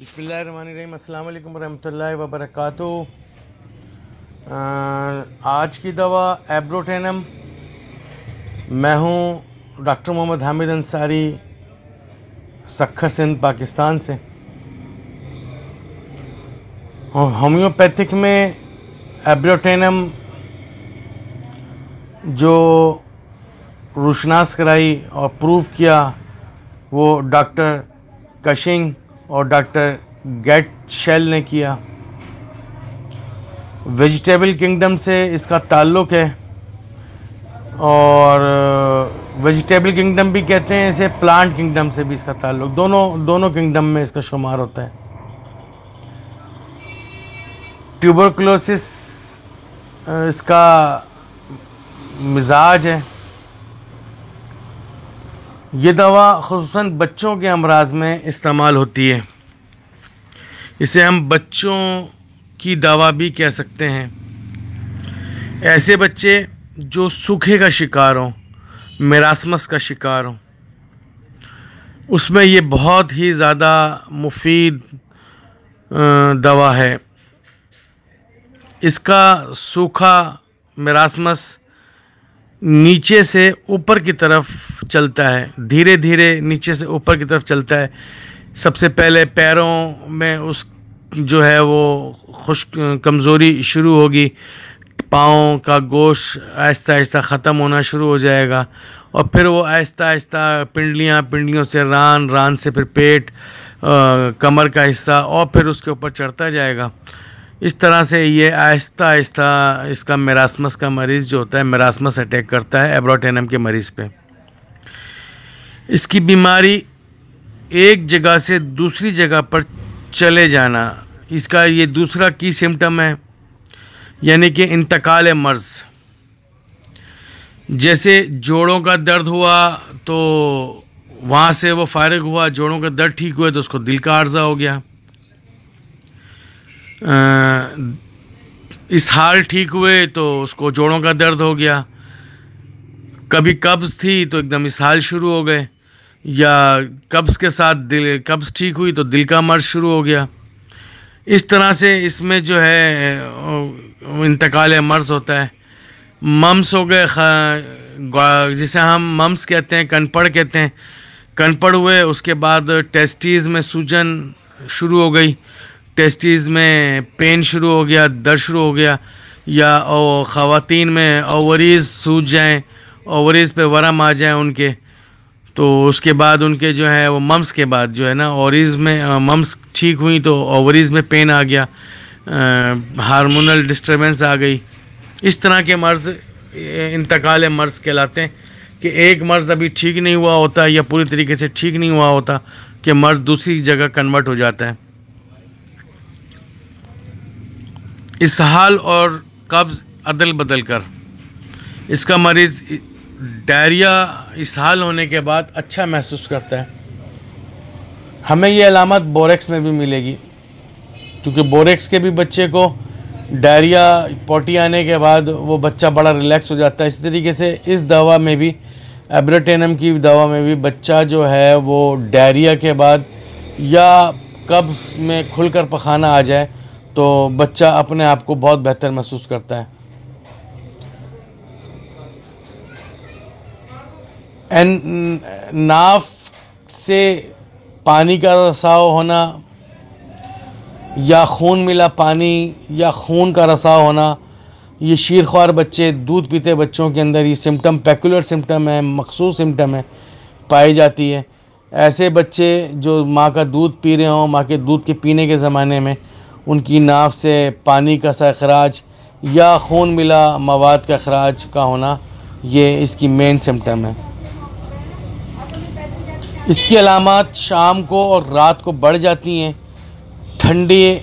बसमीम वरहमल वबरक आज की दवा एब्रोटेनम। मैं हूँ डॉक्टर मोहम्मद हामिद अंसारी, सखर सिंध, पाकिस्तान से। होम्योपैथिक में एब्रोटेनम जो रोशनास कराई और प्रूव किया वो डॉक्टर कशिंग और डॉक्टर गेट शेल ने किया। वेजिटेबल किंगडम से इसका ताल्लुक़ है और वेजिटेबल किंगडम भी कहते हैं, इसे प्लांट किंगडम से भी इसका ताल्लुक़। दोनों दोनों किंगडम में इसका शुमार होता है। ट्यूबरकुलोसिस इसका मिजाज है। ये दवा खसूस बच्चों के अमराज में इस्तेमाल होती है। इसे हम बच्चों की दवा भी कह सकते हैं। ऐसे बच्चे जो सूखे का शिकार हों, मेरासमस का शिकार हों, उसमें ये बहुत ही ज़्यादा मुफीद दवा है। इसका सूखा मेरासमस नीचे से ऊपर की तरफ़ चलता है। धीरे धीरे नीचे से ऊपर की तरफ़ चलता है। सबसे पहले पैरों में उस जो है वो खुश कमज़ोरी शुरू होगी। पाँव का गोश आहिस्ता आहिस्ता ख़त्म होना शुरू हो जाएगा और फिर वो आहिस्ता आहिस्ता पिंडलियाँ पिंडलियों से रान रान से फिर पेट आ, कमर का हिस्सा और फिर उसके ऊपर चढ़ता जाएगा। इस तरह से ये आहिस्ता आहिस्ता इसका मेरासमस का मरीज़ जो होता है, मेरासमस अटैक करता है एब्रोटेनम के मरीज़ पे। इसकी बीमारी एक जगह से दूसरी जगह पर चले जाना, इसका ये दूसरा की सिम्टम है, यानी कि इंतकाल मर्ज़। जैसे जोड़ों का दर्द हुआ तो वहाँ से वो फारग हुआ, जोड़ों का दर्द ठीक हुआ तो उसको दिल का अर्ज़ा हो गया। इस हाल ठीक हुए तो उसको जोड़ों का दर्द हो गया। कभी कब्ज़ थी तो एकदम इस हाल शुरू हो गए, या कब्ज़ के साथ दिल, कब्ज़ ठीक हुई तो दिल का मर्ज शुरू हो गया। इस तरह से इसमें जो है इंतकाल मर्ज होता है। मम्स हो गए जिसे हम मम्स कहते हैं कनपड़ कहते हैं। कनपड़ हुए, उसके बाद टेस्टीज़ में सूजन शुरू हो गई। टेस्टीज़ में पेन शुरू हो गया, दर्द शुरू हो गया, या ख़वातीन में ओवरीज़ सूज जाएँ ओवरीज़ पे वरम आ जाए उनके तो उसके बाद उनके जो है, वो मम्स के बाद जो है ना ओवरीज़ में मम्स ठीक हुई तो ओवरीज़ में पेन आ गया हार्मोनल डिस्टर्बेंस आ गई। इस तरह के मर्ज़ इंतकाल मर्ज़ कहलाते हैं कि एक मर्ज़ अभी ठीक नहीं हुआ होता या पूरी तरीके से ठीक नहीं हुआ होता कि मर्ज़ दूसरी जगह कन्वर्ट हो जाता है। इसहाल और कब्ज़ अदल बदल कर। इसका मरीज़ डायरिया इसहाल होने के बाद अच्छा महसूस करता है। हमें ये अलामत बोरेक्स में भी मिलेगी, क्योंकि बोरेक्स के भी बच्चे को डायरिया पोटी आने के बाद वो बच्चा बड़ा रिलैक्स हो जाता है। इस तरीके से इस दवा में भी, एब्रोटेनम की दवा में भी बच्चा जो है वो डायरिया के बाद या कब्ज़ में खुलकर पखाना आ जाए। तो बच्चा अपने आप को बहुत बेहतर महसूस करता है। एन, नाफ से पानी का रसाव होना या खून मिला पानी या खून का रसाव होना, ये शीरख्वार बच्चे, दूध पीते बच्चों के अंदर ये सिम्टम पैकुलर सिम्टम है, मखसूस सिम्टम है, पाई जाती है। ऐसे बच्चे जो माँ का दूध पी रहे हों, माँ के दूध के पीने के ज़माने में उनकी नाव से पानी का सा अखराज या खून मिला मवाद का अखराज का होना, ये इसकी मेन सिम्टम है। इसकी अलामत शाम को और रात को बढ़ जाती हैं। ठंडी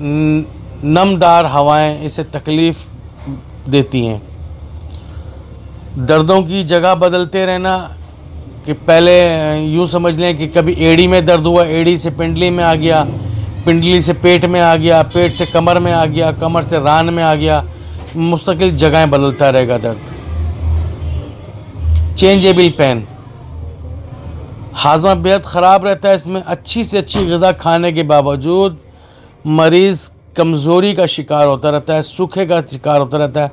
नमदार हवाएँ इसे तकलीफ़ देती हैं। दर्दों की जगह बदलते रहना कि पहले यूँ समझ लें कि कभी एड़ी में दर्द हुआ, एड़ी से पिंडली में आ गया पिंडली से पेट में आ गया, पेट से कमर में आ गया, कमर से रान में आ गया, मुस्तकिल जगहें बदलता रहेगा दर्द। Changeable pain. हाजमा बेहद ख़राब रहता है, इसमें अच्छी से अच्छी गज़ा खाने के बावजूद मरीज़ कमज़ोरी का शिकार होता रहता है, सूखे का शिकार होता रहता है।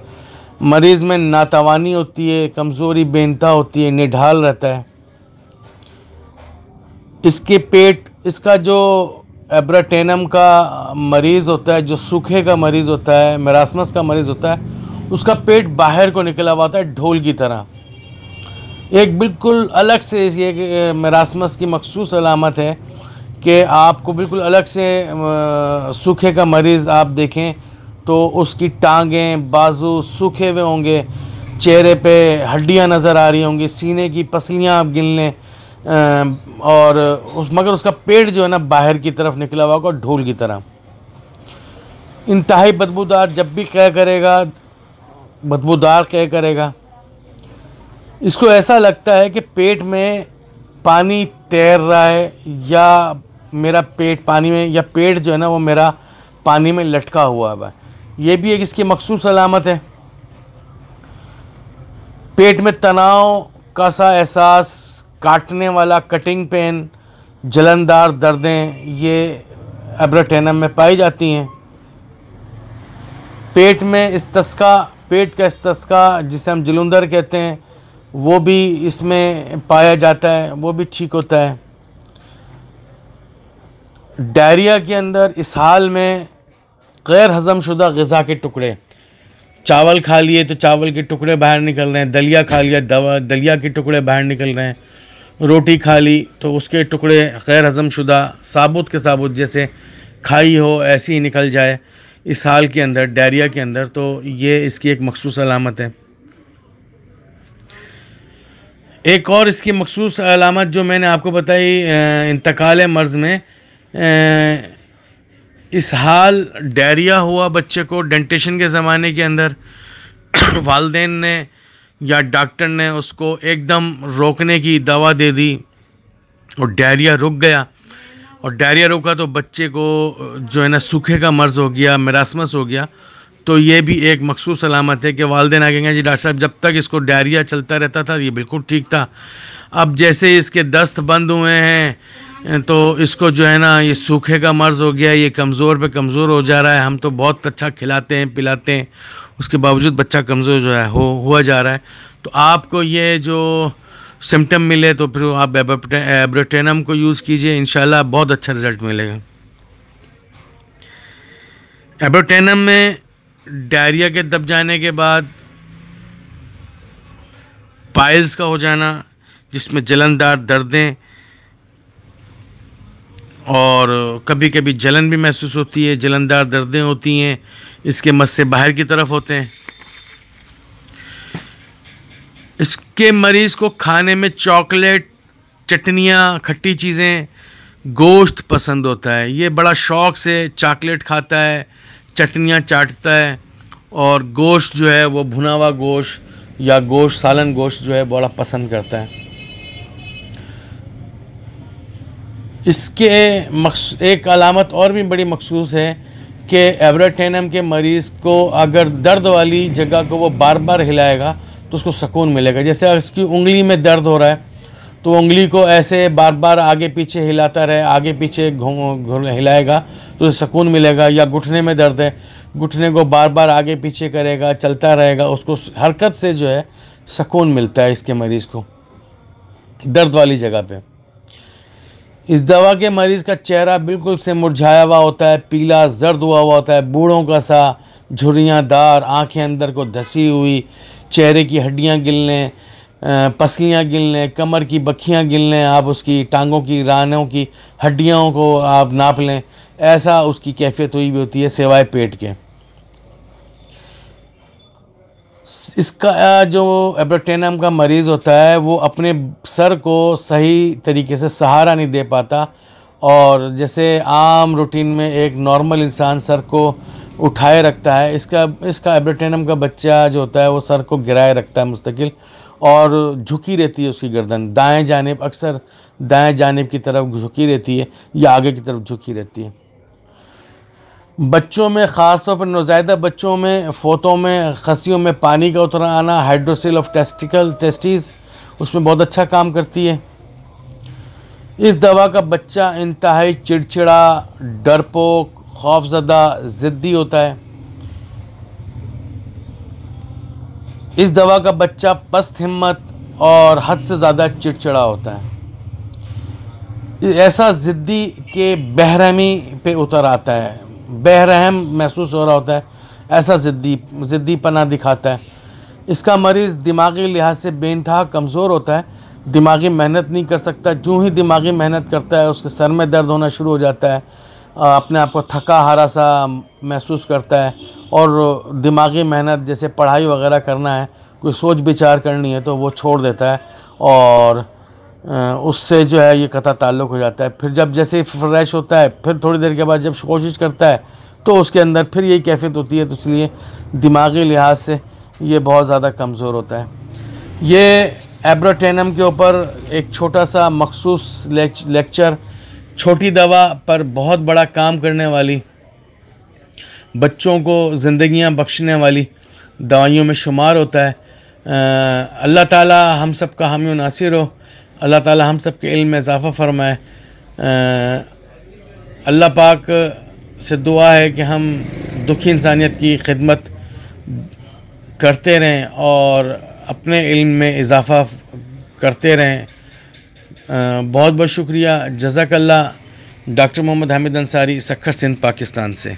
मरीज़ में नातवानी होती है, कमज़ोरी बेनता होती है, निढाल रहता है। इसके पेट, इसका जो एब्राटेनम का मरीज़ होता है, जो सूखे का मरीज़ होता है, मेरासमस का मरीज़ होता है, उसका पेट बाहर को निकला हुआ होता है, ढोल की तरह। एक बिल्कुल अलग से ये मेरासमस की मखसूस अलामत है कि आपको बिल्कुल अलग से सूखे का मरीज़ आप देखें तो उसकी टांगें, बाजू सूखे हुए होंगे, चेहरे पे हड्डियाँ नज़र आ रही होंगी, सीने की पसलियाँ आप गिन लें और उस, मगर उसका पेट जो है ना बाहर की तरफ़ निकला हुआ होगा ढोल की तरह। इंतहाई बदबूदार जब भी कह करेगा, बदबूदार कह करेगा। इसको ऐसा लगता है कि पेट में पानी तैर रहा है या मेरा पेट पानी में, या पेट जो है ना वो मेरा पानी में लटका हुआ है। ये भी एक इसकी मखसूस अलामत है। पेट में तनाव का सा एहसास काटने वाला कटिंग पेन जलनदार दर्दें, ये एब्राटेनम में पाई जाती हैं। पेट में इस्तस्का पेट का इस्तस्का जिसे हम जलंधर कहते हैं, वो भी इसमें पाया जाता है, वो भी ठीक होता है। डायरिया के अंदर इस हाल में गैर हज़म शुदा गज़ा के टुकड़े, चावल खा लिए तो चावल के टुकड़े बाहर निकल रहे हैं, दलिया खा लिया, दवा, दलिया के टुकड़े बाहर निकल रहे हैं। रोटी खा ली तो उसके टुकड़े गैर हज़म शुदा साबुत के साबुत जैसे खाई हो, ऐसी ही निकल जाए इस हाल के अंदर, डायरिया के अंदर तो ये इसकी एक मखसूस अलामत है। एक और इसकी मखसूस अलामत जो मैंने आपको बताई इंतकाल मर्ज़ में इस हाल डायरिया हुआ बच्चे को डेंटेशन के ज़माने के अंदर, वालदेन ने या डॉक्टर ने उसको एकदम रोकने की दवा दे दी और डायरिया रुक गया। और डायरिया रुका तो बच्चे को, जो है ना, सूखे का मर्ज़ हो गया, मेरासमस हो गया। तो ये भी एक मखसूस अलामत है कि वालदे वालदेन आगे जी डॉक्टर साहब, जब तक इसको डायरिया चलता रहता था, ये बिल्कुल ठीक था। अब जैसे इसके दस्त बंद हुए हैं तो इसको जो है ना, ये सूखे का मर्ज़ हो गया, ये कमज़ोर पे कमज़ोर हो जा रहा है। हम तो बहुत अच्छा खिलाते हैं, पिलाते हैं। उसके बावजूद बच्चा कमज़ोर जो है, हो, हुआ जा रहा है। तो आपको ये जो सिम्टम मिले तो फिर आप एब्रोटेनम को यूज़ कीजिए इन बहुत अच्छा रिज़ल्ट मिलेगा। एब्रोटेनम में डायरिया के दब जाने के बाद पाइल्स का हो जाना, जिसमें जलनदार दर्दें और कभी कभी जलन भी महसूस होती है, जलनदार दर्दें होती हैं, इसके मस से बाहर की तरफ़ होते हैं। इसके मरीज़ को खाने में चॉकलेट, चटनियाँ, खट्टी चीज़ें, गोश्त पसंद होता है। ये बड़ा शौक़ से चॉकलेट खाता है, चटनियाँ चाटता है और गोश्त जो है, वो भुना हुआ गोश्त या गोश्त, सालन गोश्त जो है, बड़ा पसंद करता है। इसके एक अलामत और भी बड़ी मखसूस है कि एवराटेनम के मरीज़ को अगर दर्द वाली जगह को वो बार बार हिलाएगा तो उसको सुकून मिलेगा। जैसे इसकी उंगली में दर्द हो रहा है तो उंगली को ऐसे बार बार आगे पीछे हिलाता रहे, आगे पीछे घूम हिलाएगा तो उसे सुकून मिलेगा। या घुटने में दर्द है, घुटने को बार बार आगे पीछे करेगा, चलता रहेगा, उसको हरकत से जो है सुकून मिलता है इसके मरीज़ को, दर्द वाली जगह पे। इस दवा के मरीज़ का चेहरा बिल्कुल से मुरझाया हुआ होता है, पीला, जर्द हुआ हुआ होता है, बूढ़ों का सा झुर्रियाँ दार, आँखें अंदर को धसी हुई, चेहरे की हड्डियाँ गिल लें पसलियाँ गिल लें कमर की बखियाँ गिल लें आप उसकी टांगों की, रानों की हड्डियों को आप नाप लें, ऐसा उसकी कैफियत हुई भी होती है सिवाय पेट के। इसका जो एब्रोटेनम का मरीज़ होता है, वो अपने सर को सही तरीके से सहारा नहीं दे पाता। और जैसे आम रूटीन में एक नॉर्मल इंसान सर को उठाए रखता है, इसका इसका एब्रोटेनम का बच्चा जो होता है, वो सर को गिराए रखता है मुस्तकिल। और झुकी रहती है उसकी गर्दन। दाएँ जानिब, अक्सर दाएँ जानिब की तरफ़ झुकी रहती है या आगे की तरफ़ झुकी रहती है। बच्चों में ख़ास तौर पर नौजायदा बच्चों में, फोतों में खसियों में पानी का उतर आना हाइड्रोसिल ऑफ़ टेस्टिकल टेस्टीज़ उसमें बहुत अच्छा काम करती है। इस दवा का बच्चा इंतहाई चिड़चिड़ा, डरपोक, खौफजदा, ज़िद्दी होता है। इस दवा का बच्चा पस्त हिम्मत और हद से ज़्यादा चिड़चिड़ा होता है। ऐसा ज़िद्दी के बहरहमी पे उतर आता है। बहरहम महसूस हो रहा होता है, ऐसा ज़िद्दी ज़िद्दी पना दिखाता है। इसका मरीज़ दिमागी लिहाज से बेनतहा कमज़ोर होता है, दिमागी मेहनत नहीं कर सकता, जो ही दिमागी मेहनत करता है, उसके सर में दर्द होना शुरू हो जाता है अपने आप को थका हारा सा महसूस करता है, और दिमागी मेहनत जैसे पढ़ाई वगैरह करना है, कोई सोच विचार करनी है तो वो छोड़ देता है, और उससे जो है ये कथा ताल्लुक़ हो जाता है। फिर जब जैसे फ्रेश होता है, फिर थोड़ी देर के बाद जब कोशिश करता है तो उसके अंदर फिर यही कैफियत होती है तो इसलिए दिमागी लिहाज से ये बहुत ज़्यादा कमज़ोर होता है। ये एब्रोटेनम के ऊपर एक छोटा सा मखसूस लेक्चर छोटी दवा पर बहुत बड़ा काम करने वाली, बच्चों को ज़िंदगियाँ बख्शने वाली दवाइयों में शुमार होता है। अल्लाह ताला हम सब का हामी नासिर हो। अल्लाह ताला हम सब के इल्म में इजाफ़ा फरमाए। अल्लाह पाक से दुआ है कि हम दुखी इंसानियत की खिदमत करते रहें और अपने इल्म में इजाफ़ा करते रहें। बहुत बहुत शुक्रिया। जजाकल्ला डॉक्टर मोहम्मद हामिद अंसारी, सखर सिंध, पाकिस्तान से।